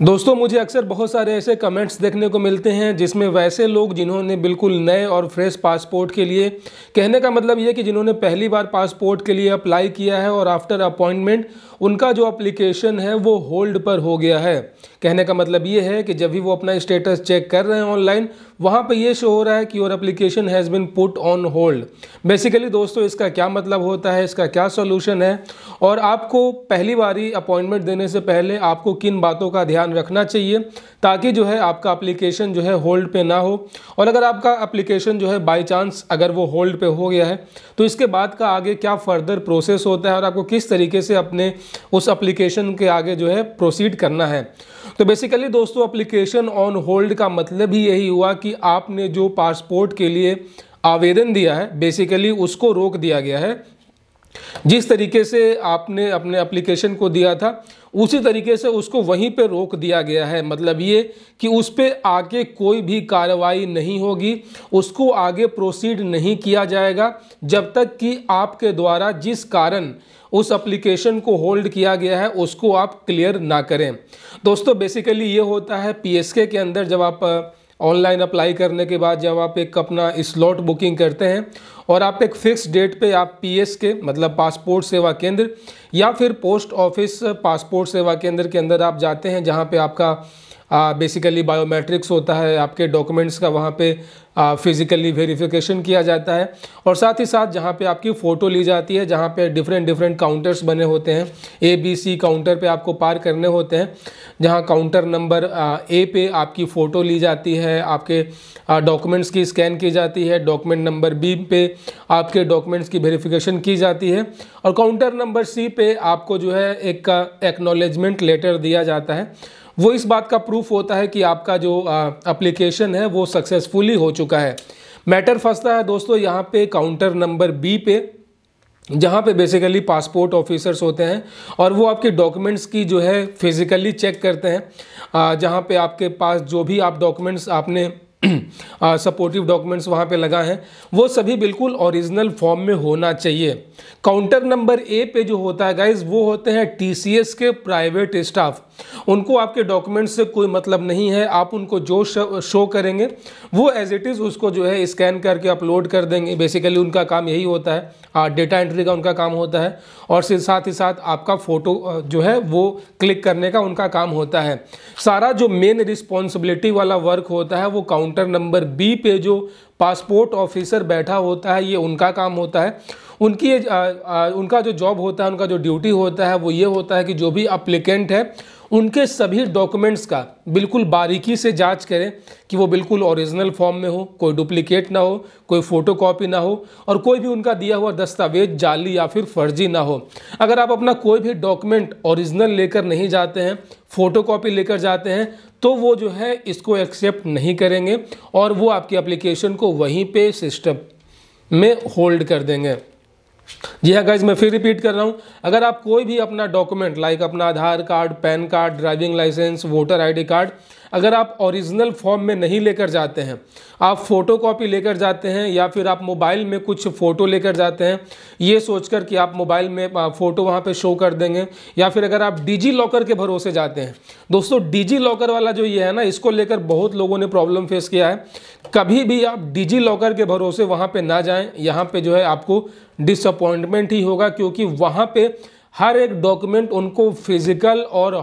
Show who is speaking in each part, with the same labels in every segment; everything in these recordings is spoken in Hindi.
Speaker 1: दोस्तों, मुझे अक्सर बहुत सारे ऐसे कमेंट्स देखने को मिलते हैं जिसमें वैसे लोग जिन्होंने बिल्कुल नए और फ्रेश पासपोर्ट के लिए, कहने का मतलब ये कि जिन्होंने पहली बार पासपोर्ट के लिए अप्लाई किया है और आफ्टर अपॉइंटमेंट उनका जो अप्लीकेशन है वो होल्ड पर हो गया है। कहने का मतलब ये है कि जब भी वो अपना स्टेटस चेक कर रहे हैं ऑनलाइन वहाँ पे ये शो हो रहा है कि your application has been put on hold basically दोस्तों, इसका क्या मतलब होता है? इसका क्या सोल्यूशन है? और आपको पहली बारी अपॉइंटमेंट देने से पहले आपको किन बातों का ध्यान रखना चाहिए ताकि जो है आपका अप्लीकेशन जो है होल्ड पे ना हो। और अगर आपका अप्लीकेशन जो है बाई चांस अगर वो होल्ड पे हो गया है तो इसके बाद का आगे क्या फर्दर प्रोसेस होता है और आपको किस तरीके से अपने उस अप्लीकेशन के आगे जो है प्रोसीड करना है। तो बेसिकली दोस्तों अप्लीकेशन ऑन होल्ड का मतलब ही यही हुआ कि आपने जो पासपोर्ट के लिए आवेदन दिया है बेसिकली उसको रोक दिया गया है। जिस तरीके से आपने अपने एप्लीकेशन को दिया था, उसी तरीके से उसको वहीं पे रोक दिया गया है। मतलब ये कि उस पर आगे कोई भी कार्रवाई नहीं होगी, उसको आगे प्रोसीड नहीं किया जाएगा, जब तक कि आपके द्वारा जिस कारण उस एप्लीकेशन को होल्ड किया गया है, उसको आप क्लियर ना करें। दोस्तों बेसिकली ये होता है पीएसके के अंदर जब आप ऑनलाइन अप्लाई करने के बाद जब आप एक अपना स्लॉट बुकिंग करते हैं और आप एक फिक्स डेट पे आप पीएस के मतलब पासपोर्ट सेवा केंद्र या फिर पोस्ट ऑफ़िस पासपोर्ट सेवा केंद्र के अंदर आप जाते हैं जहाँ पे आपका बेसिकली बायोमेट्रिक्स होता है, आपके डॉक्यूमेंट्स का वहाँ पे फिज़िकली वेरिफिकेशन किया जाता है। और साथ ही साथ जहाँ पे आपकी फ़ोटो ली जाती है, जहाँ पे डिफरेंट डिफरेंट काउंटर्स बने होते हैं ए बी सी काउंटर पे आपको पार करने होते हैं, जहाँ काउंटर नंबर ए पे आपकी फ़ोटो ली जाती है, आपके डॉक्यूमेंट्स की स्कैन की जाती है डॉक्यूमेंट नंबर बी पे आपके डॉक्यूमेंट्स की वेरिफिकेशन की जाती है। और काउंटर नंबर सी पे आपको जो है एक एक्नॉलेजमेंट लेटर दिया जाता है। वो इस बात का प्रूफ होता है कि आपका जो अप्लीकेशन है, वो सक्सेसफुली हो चुका है। मैटर फंसता है दोस्तों, यहाँ पे काउंटर नंबर बी पे, जहाँ पे बेसिकली पासपोर्ट ऑफिसर्स होते हैं और वो आपके डॉक्यूमेंट्स की जो है फिज़िकली चेक करते हैं। जहाँ पे आपके पास जो भी आप डॉक्यूमेंट्स आपने सपोर्टिव डॉक्यूमेंट्स वहाँ पे लगा है। वो सभी बिल्कुल ओरिजिनल फॉर्म में होना चाहिए। काउंटर नंबर ए पे जो होता है गाइज़ वो होते हैं टीसीएस के प्राइवेट स्टाफ उनको आपके डॉक्यूमेंट से कोई मतलब नहीं है। आप उनको जो शो करेंगे, वो एज इट इज़ उसको जो है स्कैन करके अपलोड कर देंगे। बेसिकली उनका काम यही होता है। डेटा एंट्री का उनका काम होता है। और फिर साथ ही साथ आपका फ़ोटो जो है वो क्लिक करने का उनका काम होता है। सारा जो मेन रिस्पॉन्सिबिलिटी वाला वर्क होता है, वो काउंटर नंबर बी पे जो पासपोर्ट ऑफिसर बैठा होता है ये उनका काम होता है। उनकी आ, आ, उनका जो जॉब होता है उनका जो ड्यूटी होता है वो ये होता है कि जो भी अप्लीकेंट है उनके सभी डॉक्यूमेंट्स का बिल्कुल बारीकी से जाँच करें कि वो बिल्कुल ओरिजिनल फॉर्म में हो कोई डुप्लीकेट ना हो कोई फ़ोटो कॉपी ना हो और कोई भी उनका दिया हुआ दस्तावेज़ जाली या फिर फर्जी ना हो। अगर आप अपना कोई भी डॉक्यूमेंट ओरिजिनल लेकर नहीं जाते हैं फ़ोटो कॉपी लेकर जाते हैं तो वो जो है इसको एक्सेप्ट नहीं करेंगे और वो आपकी एप्लीकेशन को वहीं पे सिस्टम में होल्ड कर देंगे। जी हाँ गाइज़ मैं फिर रिपीट कर रहा हूँ। अगर आप कोई भी अपना डॉक्यूमेंट लाइक अपना Aadhaar card, PAN card driving licence voter ID card अगर आप ओरिजिनल फॉर्म में नहीं लेकर जाते हैं, आप फ़ोटो कॉपी लेकर जाते हैं या फिर आप मोबाइल में कुछ फ़ोटो लेकर जाते हैं, ये सोचकर कि आप मोबाइल में फ़ोटो वहाँ पे शो कर देंगे या फिर अगर आप डिजी लॉकर के भरोसे जाते हैं। दोस्तों डिजी लॉकर वाला जो ये है ना, इसको लेकर बहुत लोगों ने प्रॉब्लम फेस किया है। कभी भी आप डिजी लॉकर के भरोसे वहाँ पर ना जाएँ। यहाँ पर जो है आपको डिसअपॉइंटमेंट ही होगा, क्योंकि वहाँ पर हर एक डॉक्यूमेंट उनको फ़िज़िकल और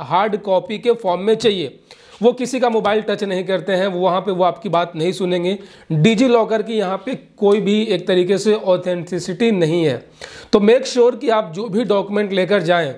Speaker 1: हार्ड कॉपी के फॉर्म में चाहिए। वो किसी का मोबाइल टच नहीं करते हैं, वो वहाँ पे वो आपकी बात नहीं सुनेंगे। डिजी लॉकर की यहाँ पे कोई भी एक तरीके से ऑथेंटिसिटी नहीं है। तो मेक श्योर sure कि आप जो भी डॉक्यूमेंट लेकर जाएँ,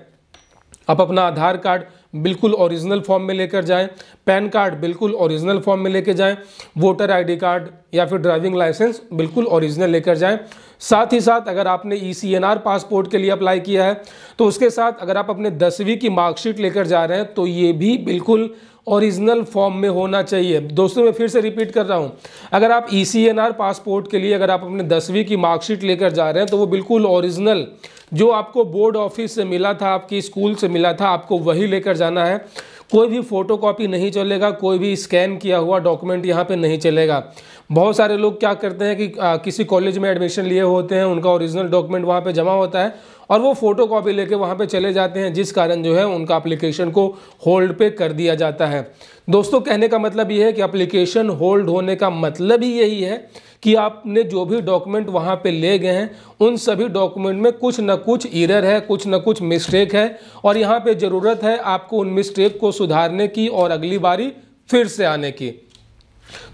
Speaker 1: आप अपना आधार कार्ड बिल्कुल ओरिजिनल फॉर्म में लेकर जाएँ। पैन कार्ड बिल्कुल ओरिजिनल फॉर्म में लेकर जाएँ। वोटर आईडी कार्ड या फिर ड्राइविंग लाइसेंस बिल्कुल ओरिजिनल लेकर जाएँ। साथ ही साथ अगर आपने ई e पासपोर्ट के लिए अप्लाई किया है तो उसके साथ अगर आप अपने दसवीं की मार्कशीट लेकर जा रहे हैं तो ये भी बिल्कुल ओरिजिनल फॉर्म में होना चाहिए। दोस्तों, मैं फिर से रिपीट कर रहा हूँ, अगर आप ई e पासपोर्ट के लिए अगर आप अपने दसवीं की मार्कशीट लेकर जा रहे हैं तो वो बिल्कुल ओरिजिनल जो आपको बोर्ड ऑफ़िस से मिला था, आपकी स्कूल से मिला था, आपको वही लेकर जाना है। कोई भी फ़ोटो कॉपी नहीं चलेगा कोई भी स्कैन किया हुआ डॉक्यूमेंट यहाँ पे नहीं चलेगा। बहुत सारे लोग क्या करते हैं कि आ, किसी कॉलेज में एडमिशन लिए होते हैं उनका ओरिजिनल डॉक्यूमेंट वहाँ पे जमा होता है और वो फ़ोटो कॉपी लेके वहाँ पे चले जाते हैं, जिस कारण जो है उनका एप्लीकेशन को होल्ड पे कर दिया जाता है। दोस्तों, कहने का मतलब ये है कि एप्लीकेशन होल्ड होने का मतलब ही यही है कि आपने जो भी डॉक्यूमेंट वहाँ पे ले गए हैं, उन सभी डॉक्यूमेंट में कुछ ना कुछ इरर है, कुछ ना कुछ मिस्टेक है और यहाँ पे ज़रूरत है आपको उन मिस्टेक को सुधारने की और अगली बारी फिर से आने की।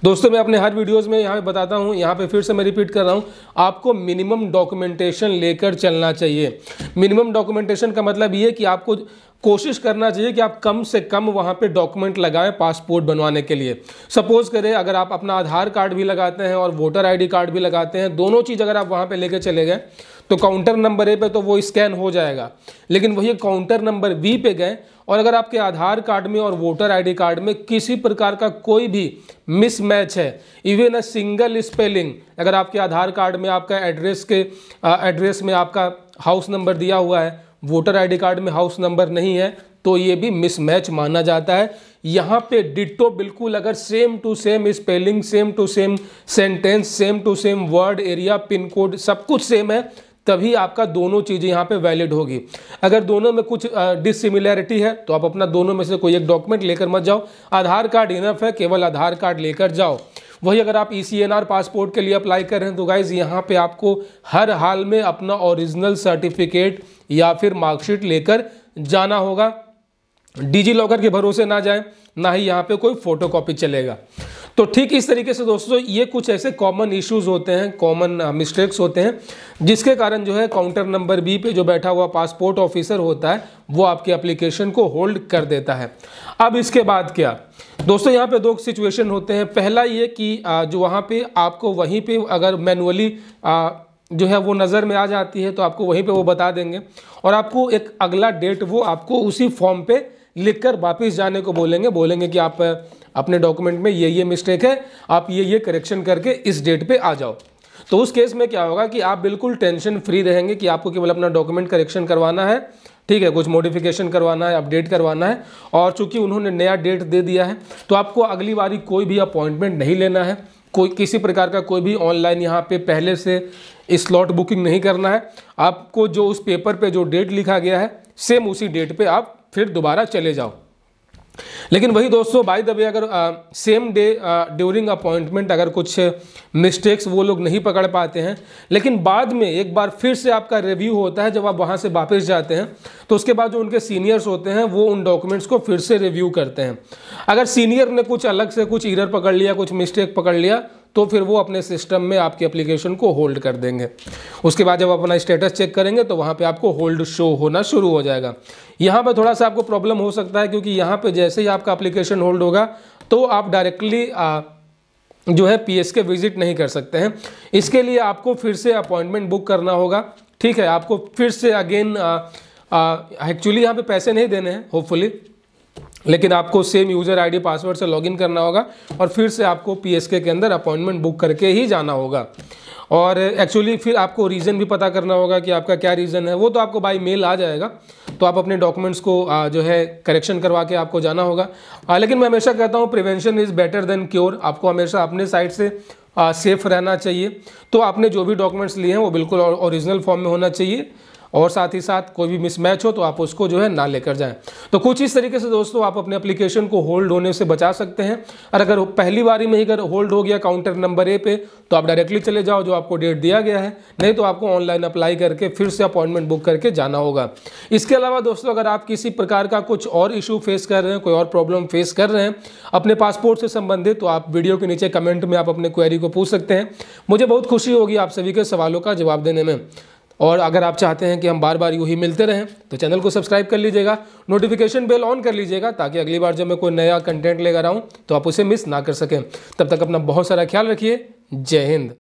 Speaker 1: दोस्तों, मैं अपने हर वीडियोस में यहाँ बताता हूँ, यहाँ पे फिर से मैं रिपीट कर रहा हूँ, आपको मिनिमम डॉक्यूमेंटेशन लेकर चलना चाहिए। मिनिमम डॉक्यूमेंटेशन का मतलब ये कि आपको कोशिश करना चाहिए कि आप कम से कम वहाँ पे डॉक्यूमेंट लगाएँ पासपोर्ट बनवाने के लिए। सपोज़ करें, अगर आप अपना आधार कार्ड भी लगाते हैं और वोटर आईडी कार्ड भी लगाते हैं, दोनों चीज़ अगर आप वहाँ पे लेके चले गए तो काउंटर नंबर ए पे तो वो स्कैन हो जाएगा। लेकिन वही काउंटर नंबर बी पे गए और अगर आपके आधार कार्ड में और वोटर आईडी कार्ड में किसी प्रकार का कोई भी मिसमैच है इवन अ सिंगल स्पेलिंग अगर आपके आधार कार्ड में आपका एड्रेस के एड्रेस में आपका हाउस नंबर दिया हुआ है, वोटर आईडी कार्ड में हाउस नंबर नहीं है तो ये भी मिसमैच माना जाता है। यहाँ पे डिटो बिल्कुल अगर same to same spelling same to same sentence same to same word area pin code सब कुछ सेम है तभी आपका दोनों चीज़ें यहाँ पे वैलिड होगी। अगर दोनों में कुछ डिसिमिलैरिटी है तो आप अपना दोनों में से कोई एक डॉक्यूमेंट लेकर मत जाओ। आधार कार्ड इनफ है, केवल आधार कार्ड लेकर जाओ। वही अगर आप ई e पासपोर्ट के लिए अप्लाई कर रहे हैं तो गाइज़ यहाँ पे आपको हर हाल में अपना ओरिजिनल सर्टिफिकेट या फिर मार्कशीट लेकर जाना होगा। डिजी लॉकर के भरोसे ना जाए, ना ही यहाँ पे कोई फ़ोटो कॉपी चलेगा। तो ठीक इस तरीके से दोस्तों, ये कुछ ऐसे कॉमन इश्यूज़ होते हैं कॉमन मिस्टेक्स होते हैं, जिसके कारण जो है काउंटर नंबर बी पे जो बैठा हुआ पासपोर्ट ऑफिसर होता है, वो आपके एप्लीकेशन को होल्ड कर देता है। अब इसके बाद क्या? दोस्तों, यहाँ पे दो सिचुएशन होते हैं। पहला ये कि जो वहाँ पे आपको वहीं पे अगर मैनुअली जो है वो नज़र में आ जाती है तो आपको वहीं पे वो बता देंगे। और आपको एक अगला डेट वो आपको उसी फॉर्म पे लिखकर वापस जाने को बोलेंगे। बोलेंगे कि आप अपने डॉक्यूमेंट में ये ये मिस्टेक है, आप ये ये करेक्शन करके इस डेट पे आ जाओ। तो उस केस में क्या होगा कि आप बिल्कुल टेंशन फ्री रहेंगे कि आपको केवल अपना डॉक्यूमेंट करेक्शन करवाना है, ठीक है, कुछ मॉडिफिकेशन करवाना है अपडेट करवाना है, और चूँकि उन्होंने नया डेट दे दिया है तो आपको अगली बारी कोई भी अपॉइंटमेंट नहीं लेना है। कोई, किसी प्रकार का कोई भी ऑनलाइन यहाँ पे पहले से स्लॉट बुकिंग नहीं करना है। आपको जो उस पेपर पे जो डेट लिखा गया है सेम उसी डेट पे आप फिर दोबारा चले जाओ। लेकिन वही दोस्तों बाई द वे अगर सेम डे ड्यूरिंग अपॉइंटमेंट अगर कुछ मिस्टेक्स वो लोग नहीं पकड़ पाते हैं, लेकिन बाद में एक बार फिर से आपका रिव्यू होता है जब आप वहाँ से वापस जाते हैं तो उसके बाद जो उनके सीनियर्स होते हैं, वो उन डॉक्यूमेंट्स को फिर से रिव्यू करते हैं। अगर सीनियर ने कुछ अलग से कुछ इरर पकड़ लिया, कुछ मिस्टेक पकड़ लिया तो फिर वो अपने सिस्टम में आपकी एप्लीकेशन को होल्ड कर देंगे। उसके बाद जब अपना स्टेटस चेक करेंगे तो वहाँ पे आपको होल्ड शो होना शुरू हो जाएगा। यहाँ पर थोड़ा सा आपको प्रॉब्लम हो सकता है, क्योंकि यहाँ पे जैसे ही आपका एप्लीकेशन होल्ड होगा तो आप डायरेक्टली जो है पी के विज़िट नहीं कर सकते हैं। इसके लिए आपको फिर से अपॉइंटमेंट बुक करना होगा। ठीक है, आपको फिर से अगेन एक्चुअली यहाँ पे पैसे नहीं देने हैं होपफुली लेकिन आपको सेम यूज़र आईडी पासवर्ड से लॉगिन करना होगा और फिर से आपको पीएसके के अंदर अपॉइंटमेंट बुक करके ही जाना होगा। और एक्चुअली फिर आपको रीज़न भी पता करना होगा कि आपका क्या रीज़न है। वो तो आपको बाई मेल आ जाएगा। तो आप अपने डॉक्यूमेंट्स को जो है करेक्शन करवा के आपको जाना होगा। लेकिन मैं हमेशा कहता हूँ prevention is better than cure आपको हमेशा अपने साइड से सेफ़ रहना चाहिए। तो आपने जो भी डॉक्यूमेंट्स लिए हैं, वो बिल्कुल ओरिजिनल फॉर्म में होना चाहिए। और साथ ही साथ कोई भी मिसमैच हो तो आप उसको जो है ना लेकर जाएँ। तो कुछ इस तरीके से दोस्तों आप अपने एप्लीकेशन को होल्ड होने से बचा सकते हैं। और अगर पहली बारी में ही अगर होल्ड हो गया काउंटर नंबर ए पे तो आप डायरेक्टली चले जाओ, जो आपको डेट दिया गया है। नहीं तो आपको ऑनलाइन अप्लाई करके फिर से अपॉइंटमेंट बुक करके जाना होगा। इसके अलावा दोस्तों, अगर आप किसी प्रकार का कुछ और इशू फेस कर रहे हैं, कोई और प्रॉब्लम फेस कर रहे हैं, अपने पासपोर्ट से संबंधित तो आप वीडियो के नीचे कमेंट में आप अपने क्वेरी को पूछ सकते हैं। मुझे बहुत खुशी होगी आप सभी के सवालों का जवाब देने में। और अगर आप चाहते हैं कि हम बार बार यूँ ही मिलते रहें तो चैनल को सब्सक्राइब कर लीजिएगा, नोटिफिकेशन बेल ऑन कर लीजिएगा, ताकि अगली बार जब मैं कोई नया कंटेंट लेकर आऊँ तो आप उसे मिस ना कर सकें। तब तक अपना बहुत सारा ख्याल रखिए। जय हिंद।